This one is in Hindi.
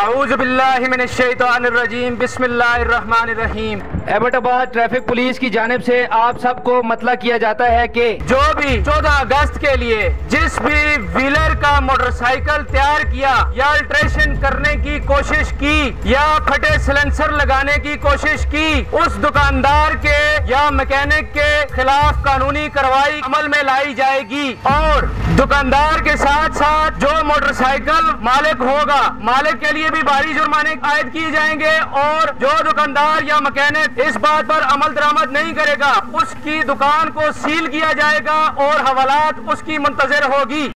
आऊज़बिल्लाहिमिनश्शैतानिर्रजीम बिस्मिल्लाहिर्रहमानिर्रहीम एबटाबाद ट्रैफ़िक पुलिस की जानब से आप सबको मतला किया जाता है कि जो भी 14 अगस्त के लिए जिस भी व्हीलर का मोटरसाइकिल तैयार किया या अल्ट्रेशन करने की कोशिश की या फटे सिलेंसर लगाने की कोशिश की उस दुकानदार के या मैकेनिक के खिलाफ कानूनी कार्रवाई अमल में लाई जाएगी। और दुकानदार के साथ साथ जो मोटरसाइकिल मालिक होगा, मालिक के लिए भी भारी जुर्माने आयद किए जाएँगे और जो दुकानदार या मकैनिक इस बात पर अमल दरामद नहीं करेगा, उसकी दुकान को सील किया जाएगा और हवालात उसकी मुंतजर होगी।